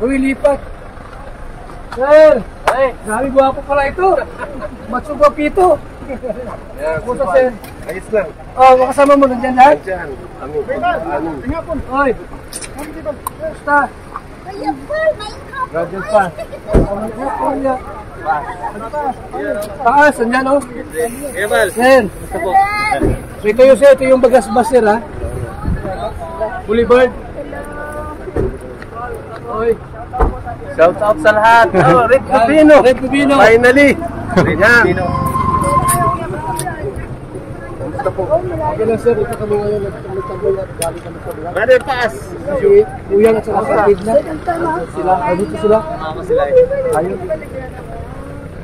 Uy, lipat. Sir! Ay, grabe gwapo pala ito. Matsugo Pito. Kumusta, sir? Ayos lang. Oh, makasama mo nandiyan lahat? Diyan. Ano? Ano? Oy. Kumusta? Kuya Paul, may cup. Roger pa. Taas, andyan oh. Eval. Sir. So ito yung sir, ito yung bagas-bas sir ha. Boulevard. Oy. Shout out sa lahat. Oh, Yan, Rubino. Red Rubino. Finally. Yan. Okay lang sir, ito kami ngayon nagtambay at galing kami sa lugar. Brother Pass. Si Kuya at saka sa Kidna. Sila, dito sila. Ako sila eh. Ayun.